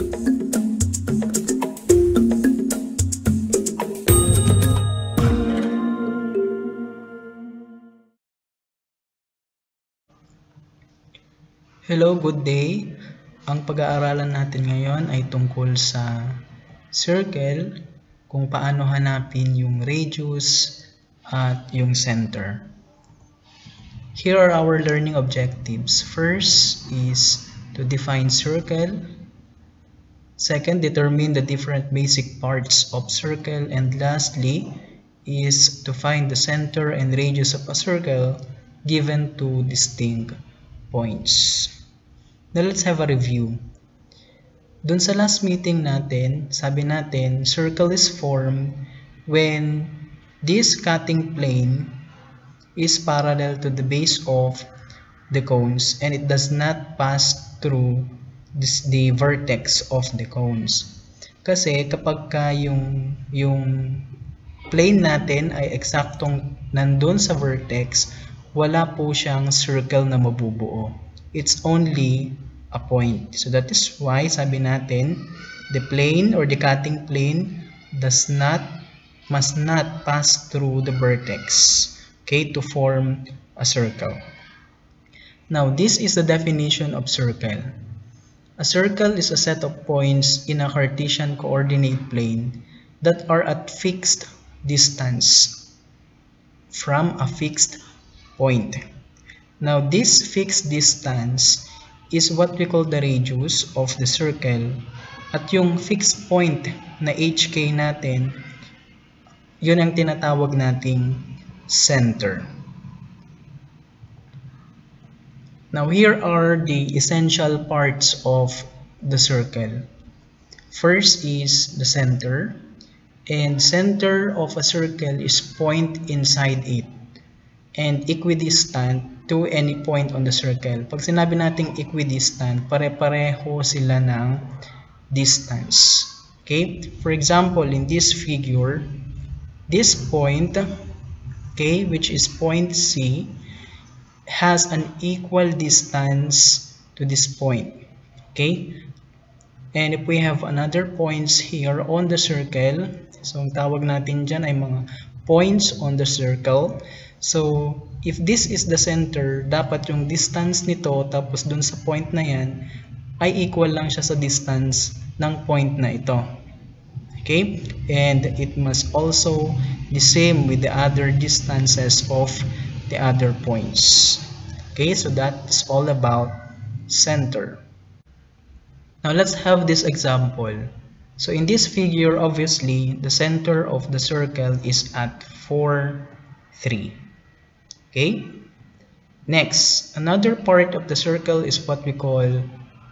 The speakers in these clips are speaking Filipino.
Hello, good day. Ang pag-aaralan natin ngayon ay tungkol sa circle, kung paano hanapin yung radius at yung center. Here are our learning objectives. First is to define circle. Second, determine the different basic parts of circle. And lastly, is to find the center and radius of a circle given two distinct points. Now let's have a review. Doon sa last meeting natin, sabi natin, circle is formed when this cutting plane is parallel to the base of the cones and it does not pass through the vertex of the cones. Kasi kapag ka yung, yung plane natin ay eksaktong nandun sa vertex, wala po siyang circle na mabubuo it's only a point. So that is why sabi natin, the plane or the cutting plane does not, must not pass through the vertex, okay, to form a circle. Now, this is the definition of circle. A circle is a set of points in a Cartesian coordinate plane that are at fixed distance from a fixed point. Now, this fixed distance is what we call the radius of the circle. At yung fixed point na HK natin, yun ang tinatawag nating center. Now, here are the essential parts of the circle. First is the center. And center of a circle is point inside it. And equidistant to any point on the circle. Pag sinabi nating equidistant, pare-pareho sila ng distance. Okay? For example, in this figure, this point, okay, which is point C, has an equal distance to this point. Okay? And if we have another points here on the circle, so ang tawag natin dyan ay mga points on the circle. So, if this is the center, dapat yung distance nito tapos dun sa point na yan ay equal lang siya sa distance ng point na ito. Okay? And it must also the same with the other distances of the other points. Okay? So that's all about center. Now let's have this example. So in this figure, obviously, the center of the circle is at 4, 3. Okay? Next, another part of the circle is what we call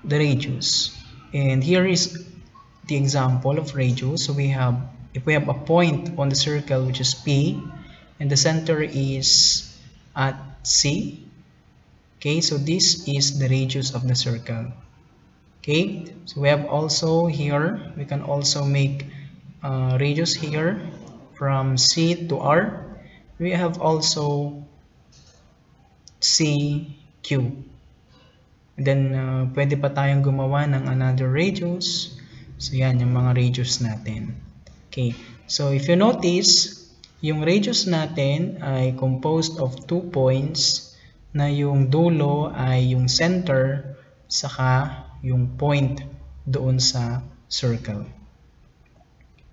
the radius. And here is the example of radius. So we have, if we have a point on the circle which is P, and the center is at C, okay, so this is the radius of the circle. Okay, so we have also here, we can also make uh, radius here from C to R. We have also CQ. And then, uh, pwede pa tayong gumawa ng another radius. So, yan, yung mga radius natin. Okay. So, if you notice, yung radius natin ay composed of two points na yung dulo ay yung center saka yung point doon sa circle.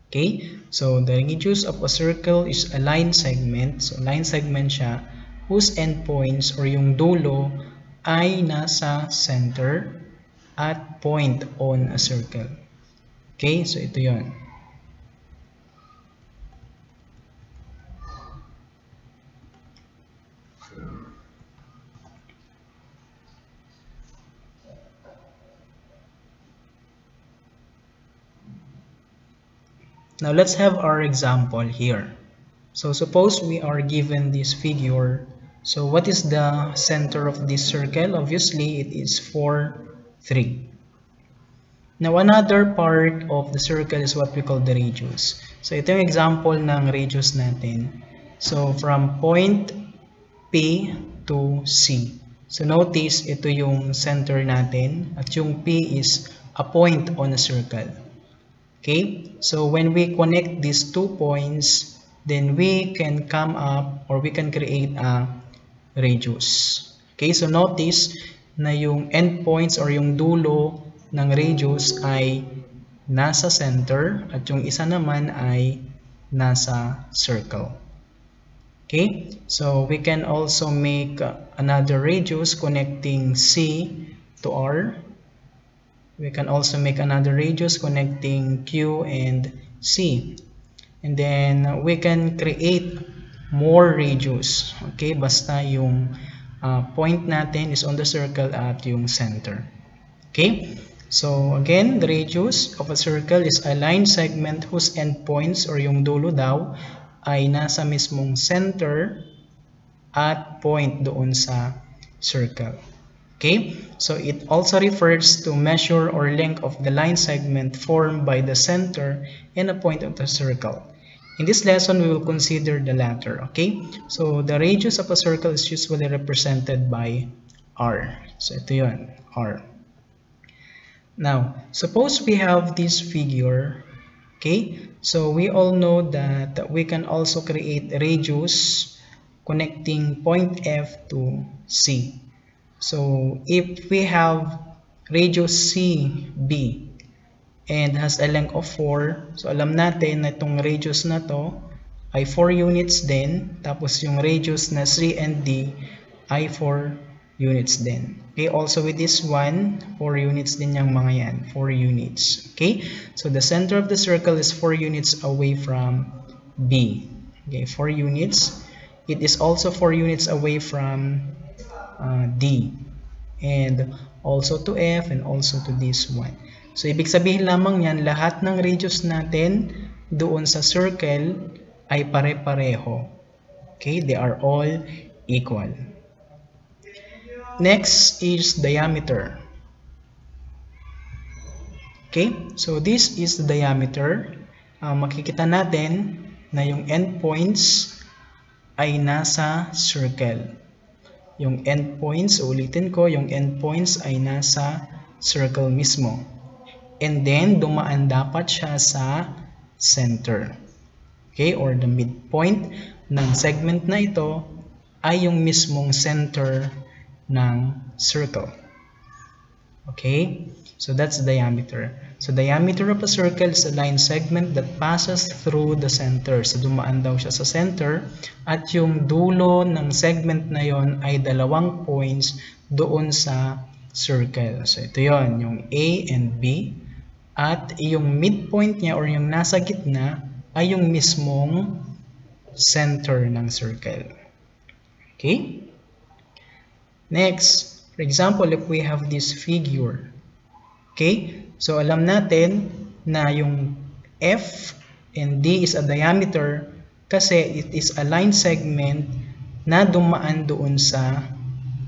Okay? So, the radius of a circle is a line segment. So, line segment siya whose endpoints or yung dulo ay nasa center at point on a circle. Okay, so ito yon. Now let's have our example here. So suppose we are given this figure so what is the center of this circle? Obviously, it is 4, 3. Now, another part of the circle is what we call the radius. So, ito yung example ng radius natin. So, from point P to C. So, notice, ito yung center natin. At yung P is a point on a circle. Okay, so when we connect these two points, then we can come up or we can create a radius. Okay, so notice na yung endpoints or yung dulo ng radius ay nasa center at yung isa naman ay nasa circle. Okay, so we can also make another radius connecting C to R we can also make another radius connecting Q and C. And then we can create more radius. Okay, basta yung uh, point natin is on the circle at yung center. Okay, so again, the radius of a circle is a line segment whose endpoints or yung dulo daw ay nasa mismong center at point doon sa circle. Okay, so it also refers to measure or length of the line segment formed by the center and a point of the circle. In this lesson, we will consider the latter, okay? So, the radius of a circle is usually represented by r. So, ito yun, r. Now, suppose we have this figure, okay? So, we all know that we can also create radius connecting point F to C. So if we have radius CB and has a length of 4, so alam natin na itong radius na to ay 4 units din, tapos yung radius na C and D ay 4 units din. Okay, also with this one, 4 units din yung mga yan, 4 units. Okay, so the center of the circle is 4 units away from B. Okay, 4 units. It is also 4 units away from uh, D and also to F and also to this one. So, ibig sabihin lamang yan, lahat ng radius natin doon sa circle ay pare-pareho. Okay, they are all equal. Next is diameter. Okay, so this is the diameter. Uh, makikita natin na yung endpoints ay nasa circle. Yung endpoints, ulitin ko, yung endpoints ay nasa circle mismo. And then, dumaan dapat siya sa center. Okay, or the midpoint ng segment na ito ay yung mismong center ng circle. Okay, so that's diameter. So diameter of a circle is a line segment that passes through the center. So dumaan daw siya sa center at yung dulo ng segment na yon ay dalawang points doon sa circle. So ito yon yung A and B. At yung midpoint niya or yung nasa gitna ay yung mismong center ng circle. Okay? Next, for example, if we have this figure, okay? So, alam natin na yung F and D is a diameter kasi it is a line segment na dumaan doon sa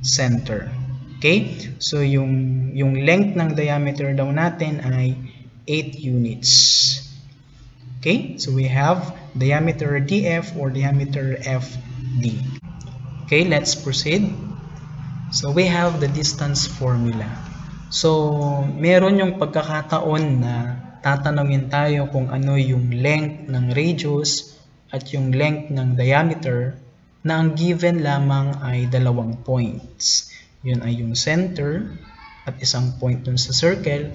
center. Okay? So, yung, yung length ng diameter daw natin ay 8 units. Okay? So, we have diameter DF or diameter FD. Okay, let's proceed. So, we have the distance formula. So, meron yung pagkakataon na tatanungin tayo kung ano yung length ng radius at yung length ng diameter na ang given lamang ay dalawang points. Yun ay yung center at isang point dun sa circle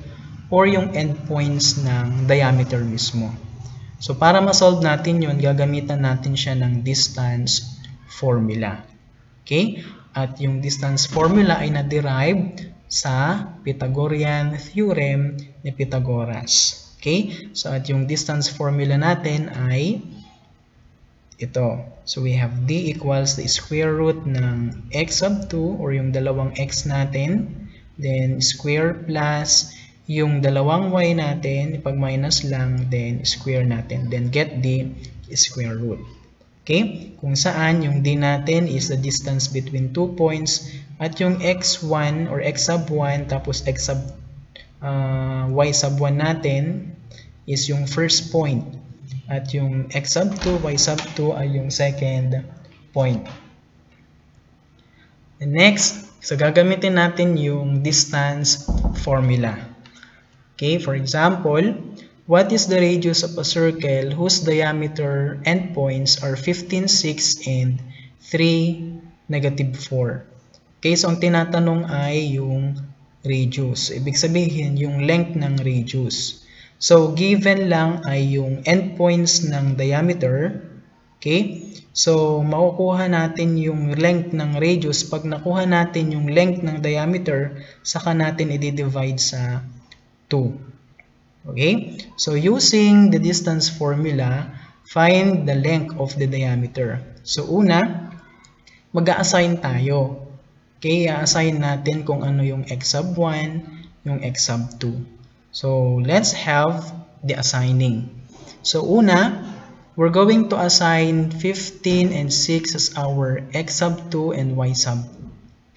or yung endpoints ng diameter mismo. So, para ma-solve natin yun, gagamitan natin siya ng distance formula. Okay? At yung distance formula ay na-derive sa Pythagorean theorem ni Pythagoras. Okay? So, at yung distance formula natin ay ito. So, we have d equals the square root ng x sub 2 or yung dalawang x natin. Then, square plus yung dalawang y natin, ipag-minus lang, then square natin. Then, get the square root. Okay? Kung saan yung d natin is the distance between two points at yung x1 or x sub 1 tapos x sub uh, y sub 1 natin is yung first point. At yung x sub 2, y sub 2 ay yung second point. And next, so gagamitin natin yung distance formula. Okay, for example, what is the radius of a circle whose diameter endpoints are 15, 6, and 3, negative 4? So ang tinatanong ay yung radius. Ibig sabihin, yung length ng radius. So, given lang ay yung endpoints ng diameter. Okay? So, makukuha natin yung length ng radius. Pag nakuha natin yung length ng diameter, saka natin i-divide sa 2. Okay? So, using the distance formula, find the length of the diameter. So, una, mag-a-assign tayo. Okay, i-assign natin kung ano yung x sub 1, yung x sub 2. So let's have the assigning. So una, we're going to assign 15 and 6 as our x sub 2 and y sub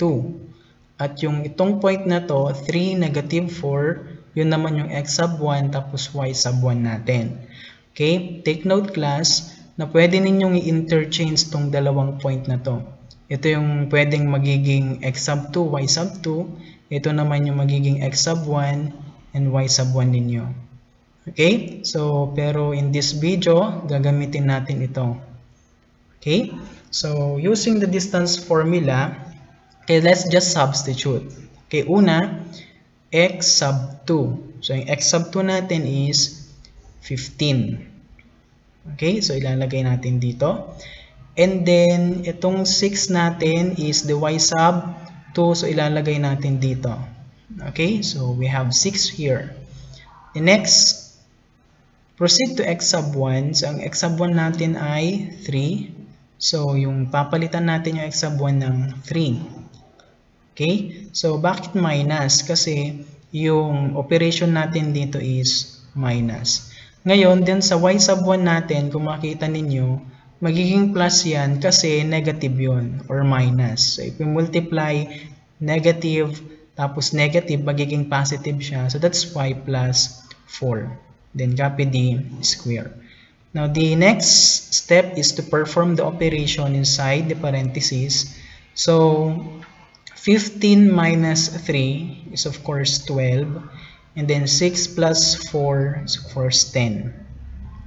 2. At yung itong point na to, 3, negative 4, yun naman yung x sub 1 tapos y sub 1 natin. Okay, take note class na pwede ninyong i-interchange tong dalawang point na to. Ito yung pwedeng magiging x sub 2, y sub 2. Ito naman yung magiging x sub 1, and y sub 1 ninyo. Okay? So, pero in this video, gagamitin natin ito. Okay? So, using the distance formula, okay, let's just substitute. Okay, una, x sub 2. So, yung x sub 2 natin is 15. Okay, so ilalagay natin dito. And then, itong 6 natin is the y sub 2. So, ilalagay natin dito. Okay, so we have 6 here. The next, proceed to x sub 1. So, ang x sub 1 natin ay 3. So, yung papalitan natin yung x sub 1 ng 3. Okay, so bakit minus? Kasi yung operation natin dito is minus. Ngayon, din sa y sub 1 natin, kung makita ninyo, magiging plus yan kasi negative yon or minus. So, if we multiply negative tapos negative, magiging positive siya. So that's y plus 4. Then copy the square. Now the next step is to perform the operation inside the parentheses. So 15 minus 3 is of course 12. And then 6 plus 4 is of course 10.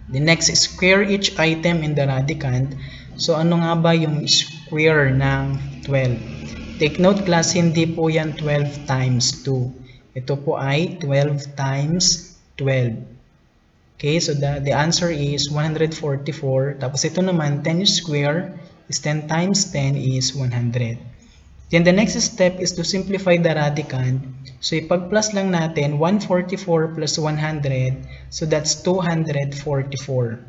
The next square each item in the radicand. So ano nga ba yung square ng 12? Take note class, hindi po yan 12 times 2. Ito po ay 12 times 12. Okay, so the, the answer is 144. Tapos ito naman, 10 square is 10 times 10 is 100. Then the next step is to simplify the radicand. So ipag-plus lang natin 144 plus 100. So that's 244.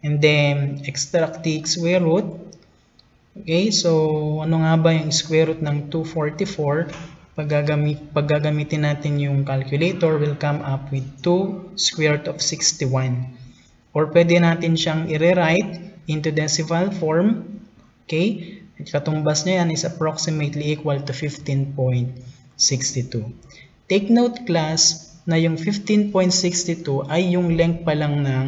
And then extract the square root. Okay, so ano nga ba yung square root ng 244? Paggagamit, paggagamitin natin yung calculator, will come up with 2 square root of 61. Or pwede natin siyang i-rewrite into decimal form. Okay, katumbas niya yan is approximately equal to 15.62. Take note class na yung 15.62 ay yung length pa lang ng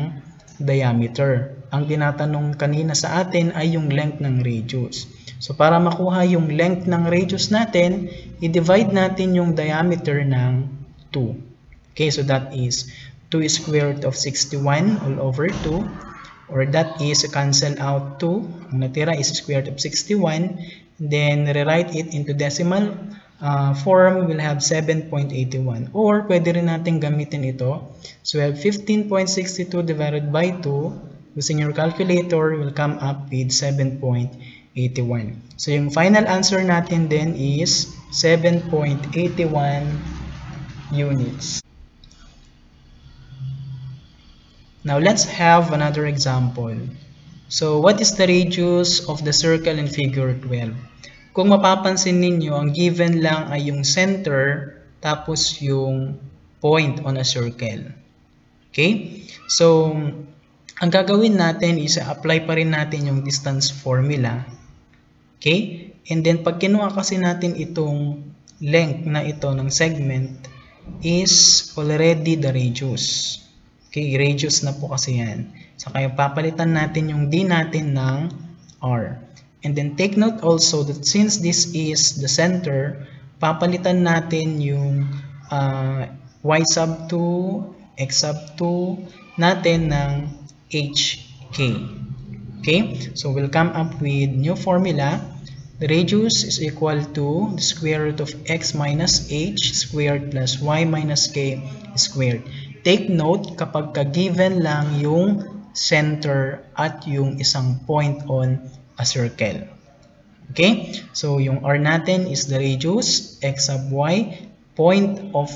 diameter. Ang tinatanong kanina sa atin ay yung length ng radius. So para makuha yung length ng radius natin, i-divide natin yung diameter ng 2. Okay, so that is 2 square root of 61 all over 2 or that is cancel out 2. Ang natira is square root of 61. Then rewrite it into decimal uh, form will have 7.81 or pwede rin natin gamitin ito. So we have 15.62 divided by 2 using your calculator will come up with 7.81. So yung final answer natin then is 7.81 units. Now let's have another example. So what is the radius of the circle in figure 12? Kung mapapansin ninyo, ang given lang ay yung center tapos yung point on a circle. Okay? So, ang gagawin natin is apply pa rin natin yung distance formula. Okay? And then, pag kinuha kasi natin itong length na ito ng segment is already the radius. Okay? Radius na po kasi yan. Saka yung papalitan natin yung D natin ng R. And then take note also that since this is the center, papalitan natin yung uh, y sub 2, x sub 2 natin ng hk. Okay? So, we'll come up with new formula. The radius is equal to the square root of x minus h squared plus y minus k squared. Take note, kapag ka-given lang yung center at yung isang point on a circle. Okay? So, yung r natin is the radius, x sub y, point of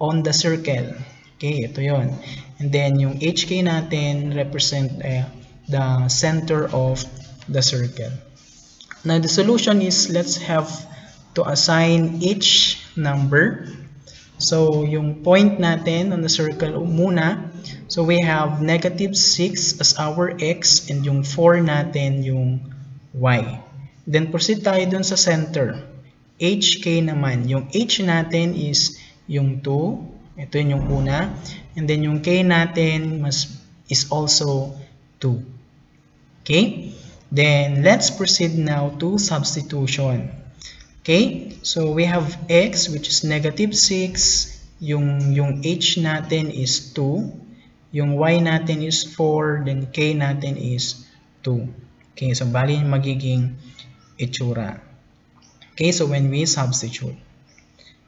on the circle. Okay, ito yon. And then, yung hk natin represent uh, the center of the circle. Now, the solution is let's have to assign each number. So, yung point natin on the circle muna. So, we have negative 6 as our x and yung 4 natin yung y. Then, proceed tayo dun sa center. hk naman. Yung h natin is yung 2. Ito yun yung una. And then, yung k natin mas, is also 2. Okay? Then, let's proceed now to substitution. Okay? So, we have x which is negative 6. Yung, yung h natin is 2. Yung y natin is 4. Then, k natin is 2. Okay? So, bali magiging itsura. Okay? So, when we substitute.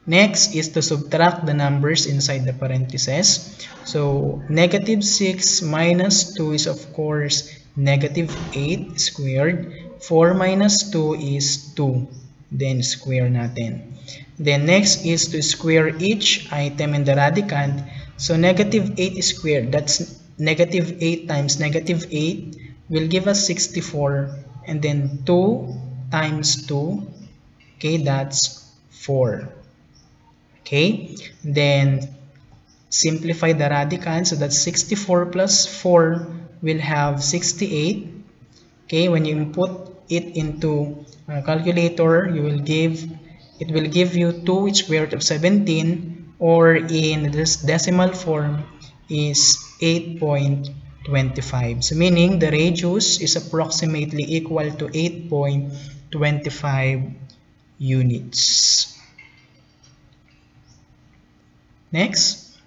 Next is to subtract the numbers inside the parentheses. So, negative 6 minus 2 is of course negative 8 squared. 4 minus 2 is 2. Then, square natin. Then, next is to square each item in the radicand. So, negative 8 squared. That's negative 8 times negative 8 will give us 64. And then, 2 times 2. Okay, that's 4. Okay, then simplify the radicand. So, that's 64 plus 4 will have 68 okay when you input it into a calculator you will give it will give you 2 which square root of 17 or in this decimal form is 8.25 so meaning the radius is approximately equal to 8.25 units. Next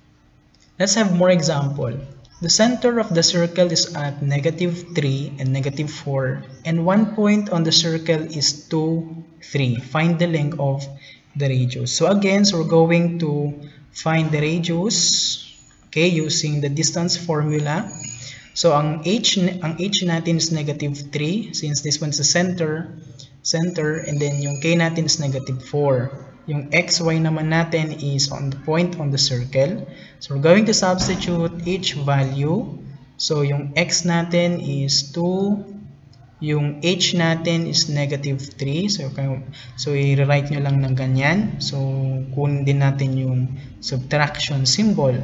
let's have more example the center of the circle is at negative 3 and negative 4 and one point on the circle is 2, 3. Find the length of the radius. So again, so we're going to find the radius okay, using the distance formula. So ang h, ang h natin is negative 3 since this one's the center, center and then yung k natin is negative 4. Yung xy naman natin is on the point on the circle. So we're going to substitute each value. So yung x natin is 2. Yung h natin is negative 3. So, so i-write nyo lang ng ganyan. So kunin din natin yung subtraction symbol.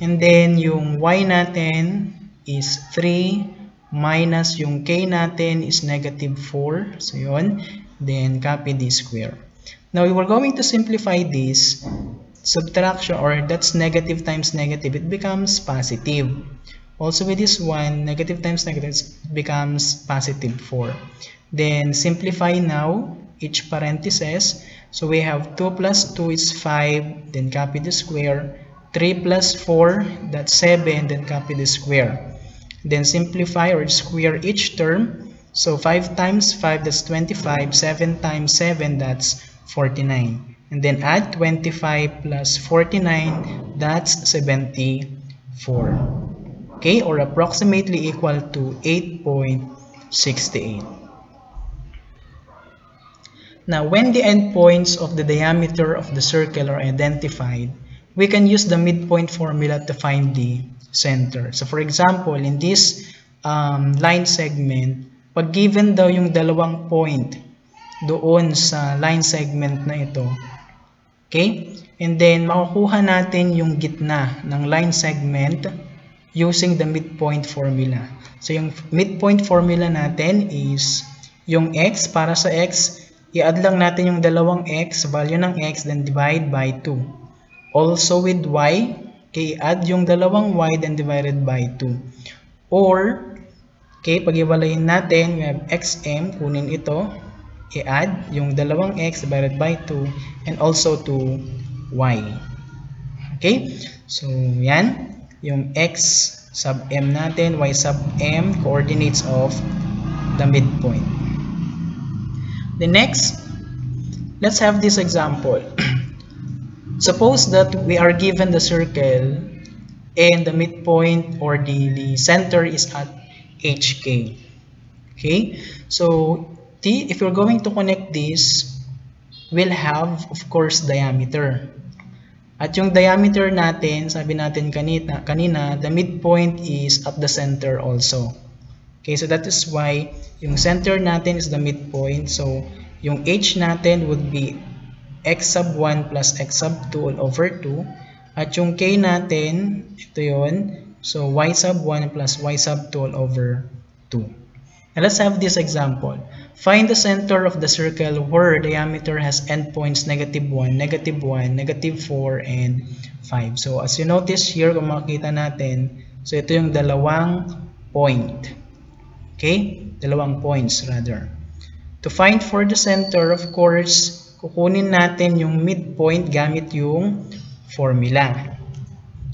And then yung y natin is 3 minus yung k natin is negative 4. So yun. Then copy this square. Now, we were going to simplify this subtraction or that's negative times negative. It becomes positive. Also with this one, negative times negative becomes positive 4. Then simplify now each parenthesis. So we have 2 plus 2 is 5, then copy the square. 3 plus 4, that's 7, then copy the square. Then simplify or square each term. So 5 times 5, that's 25. 7 times 7, that's 49. And then add 25 plus 49, that's 74. Okay, or approximately equal to 8.68. Now, when the endpoints of the diameter of the circle are identified, we can use the midpoint formula to find the center. So, for example, in this um, line segment, pag given daw yung dalawang point doon sa line segment na ito. Okay? And then, makukuha natin yung gitna ng line segment using the midpoint formula. So, yung midpoint formula natin is yung x, para sa x, i-add lang natin yung dalawang x, value ng x, then divide by 2. Also with y, okay, add yung dalawang y, then divided by 2. Or, okay, pag-iwalayin natin, we have xm, kunin ito, i-add yung dalawang x divided by 2 and also to y. Okay? So, yan. Yung x sub m natin, y sub m, coordinates of the midpoint. The next, let's have this example. Suppose that we are given the circle and the midpoint or the, the center is at hk. Okay, so t, if you're going to connect this, we'll have, of course, diameter. At yung diameter natin, sabi natin kanina, kanina, the midpoint is at the center also. Okay, so that is why yung center natin is the midpoint. So, yung h natin would be x sub 1 plus x sub 2 all over 2. At yung k natin, ito yon So, y sub 1 plus y sub 2 all over 2. And let's have this example. Find the center of the circle where diameter has endpoints negative 1, negative 1, negative 4, and 5. So as you notice here, kung makikita natin, so ito yung dalawang point. Okay? Dalawang points rather. To find for the center, of course, kukunin natin yung midpoint gamit yung formula.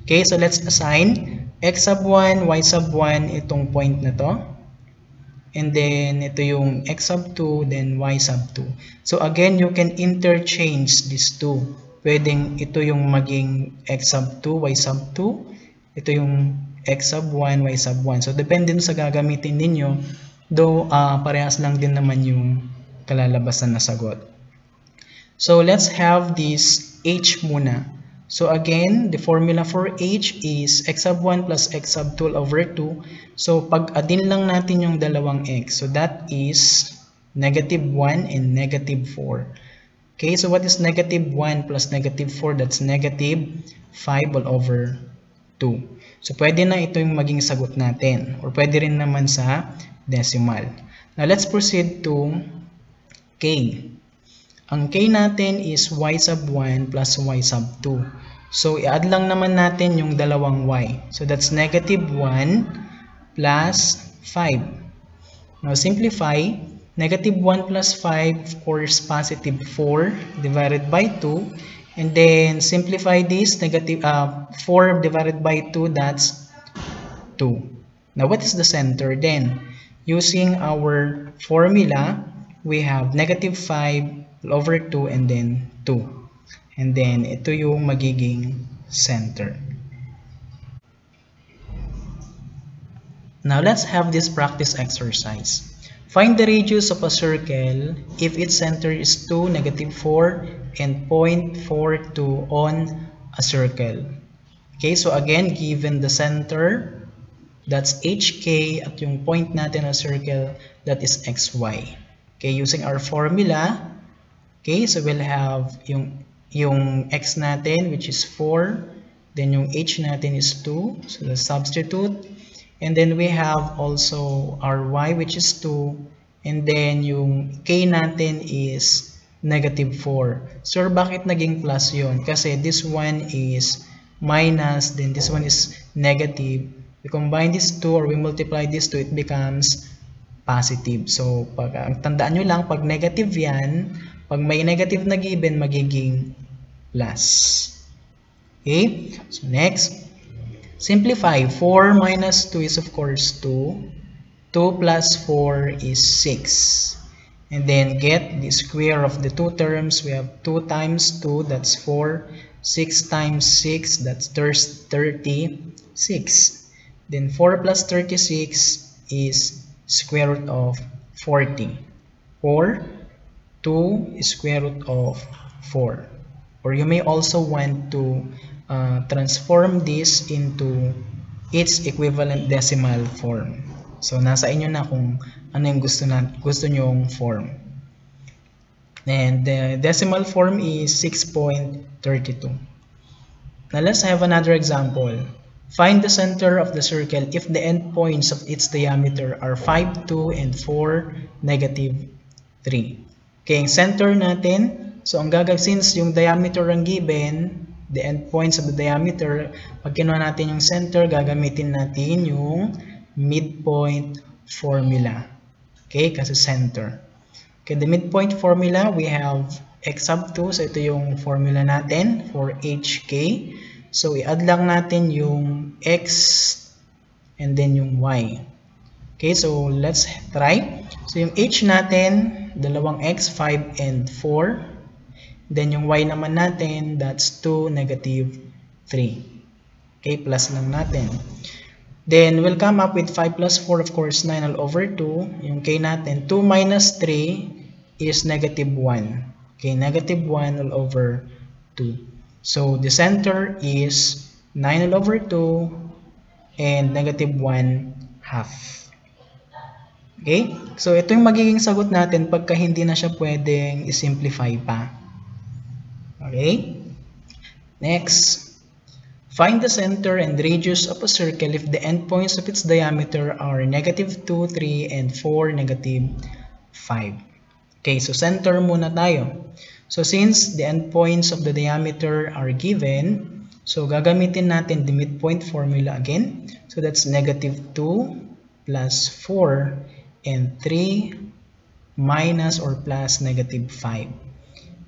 Okay, so let's assign x sub 1, y sub 1 itong point na to. And then, ito yung x sub 2, then y sub 2. So, again, you can interchange these two. Pwedeng ito yung maging x sub 2, y sub 2. Ito yung x sub 1, y sub 1. So, depende sa gagamitin ninyo. Though, uh, parehas lang din naman yung kalalabasan na sagot. So, let's have this h muna. So again, the formula for h is x sub 1 plus x sub 2 over 2. So pag-adin lang natin yung dalawang x. So that is negative 1 and negative 4. Okay, so what is negative 1 plus negative 4? That's negative 5 all over 2. So pwede na ito yung maging sagot natin. Or pwede rin naman sa decimal. Now let's proceed to k. Ang k natin is y sub 1 plus y sub 2. So, i-add lang naman natin yung dalawang y. So, that's negative 1 plus 5. Now, simplify. Negative 1 plus 5, of course, positive 4 divided by 2. And then, simplify this. Negative uh, 4 divided by 2, that's 2. Now, what is the center then? Using our formula, we have negative 5 over 2 and then 2. And then, ito yung magiging center. Now, let's have this practice exercise. Find the radius of a circle if its center is 2, negative 4, and 0.42 on a circle. Okay, so again, given the center, that's HK at yung point natin na circle, that is XY. Okay, using our formula, Okay, so we'll have yung, yung x natin which is 4. Then yung h natin is 2. So let's substitute. And then we have also our y which is 2. And then yung k natin is negative 4. So bakit naging plus yon? Kasi this one is minus, then this one is negative. We combine these two or we multiply these two, it becomes positive. So, pag, ang tandaan nyo lang, pag negative yan, pag may negative na given, magiging plus. Okay? So, next. Simplify. 4 minus 2 is of course 2. 2 plus 4 is 6. And then get the square of the two terms. We have 2 times 2, that's 4. 6 times 6, that's 36. Then 4 plus 36 is square root of 40. 4 2 square root of 4. Or you may also want to uh, transform this into its equivalent decimal form. So, nasa inyo na kung ano yung gusto, na, gusto nyong form. And the decimal form is 6.32. Now, let's have another example. Find the center of the circle if the endpoints of its diameter are 5, 2, and 4, negative 3. Okay, center natin. So, ang gagawin, since yung diameter ang given, the endpoints of the diameter, pag kinuha natin yung center, gagamitin natin yung midpoint formula. Okay, kasi center. Okay, the midpoint formula, we have x sub 2. So, ito yung formula natin for hk. So, i-add lang natin yung x and then yung y. Okay, so let's try. So, yung h natin, dalawang x, 5 and 4. Then, yung y naman natin, that's 2, negative 3. Okay, plus lang natin. Then, we'll come up with 5 plus 4, of course, 9 all over 2. Yung k natin, 2 minus 3 is negative 1. Okay, negative 1 all over 2. So, the center is 9 all over 2 and negative 1 half. Okay? So, ito yung magiging sagot natin pagka hindi na siya pwedeng i-simplify pa. Okay? Next. Find the center and radius of a circle if the endpoints of its diameter are negative 2, 3, and 4, negative 5. Okay, so center muna tayo. So since the endpoints of the diameter are given, so gagamitin natin the midpoint formula again. So that's negative 2 plus 4 and 3 minus or plus negative 5.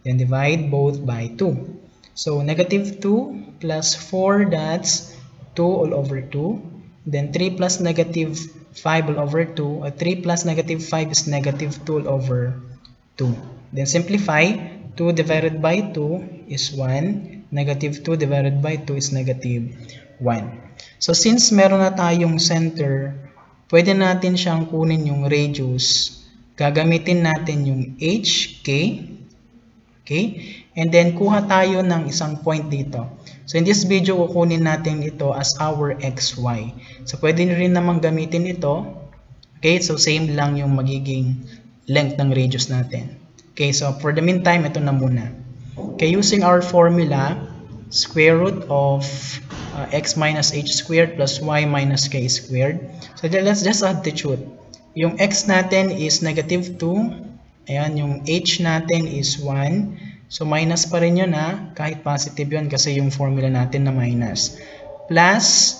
Then divide both by 2. So negative 2 plus 4 that's 2 all over 2. Then 3 plus negative 5 all over 2. Uh, 3 plus negative 5 is negative 2 all over 2. Then simplify. 2 divided by 2 is 1. Negative 2 divided by 2 is negative 1. So since meron na tayong center, pwede natin siyang kunin yung radius. Gagamitin natin yung HK. Okay? And then, kuha tayo ng isang point dito. So, in this video, kukunin natin ito as our xy. So, pwede rin namang gamitin ito. Okay, so same lang yung magiging length ng radius natin. Okay, so for the meantime, ito na muna. Okay, using our formula, square root of uh, x minus h squared plus y minus k squared. So, let's just substitute. Yung x natin is negative 2. Ayan, yung h natin is 1. So, minus pa rin yun ha, kahit positive yun kasi yung formula natin na minus. Plus,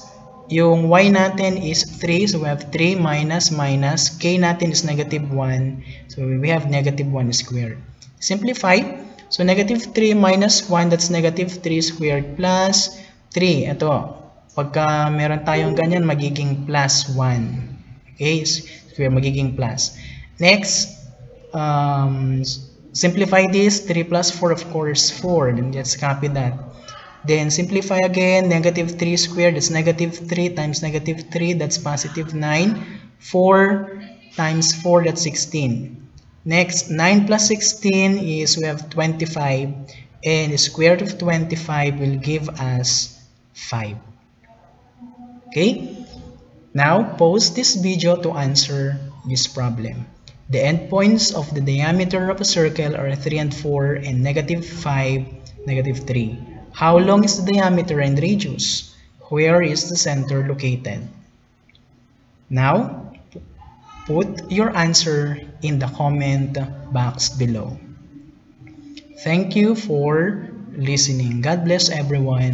yung y natin is 3, so we have 3 minus minus, k natin is negative 1, so we have negative 1 squared. Simplify, so negative 3 minus 1, that's negative 3 squared plus 3. Ito, pagka meron tayong ganyan, magiging plus 1. Okay, so magiging plus. Next, um, Simplify this, 3 plus 4 of course 4, then let's copy that. Then simplify again, negative 3 squared, that's negative 3 times negative 3, that's positive 9. 4 times 4, that's 16. Next, 9 plus 16 is we have 25, and the square root of 25 will give us 5. Okay? Now, pause this video to answer this problem. The endpoints of the diameter of a circle are 3 and 4 and negative 5, negative 3. How long is the diameter and radius? Where is the center located? Now, put your answer in the comment box below. Thank you for listening. God bless everyone.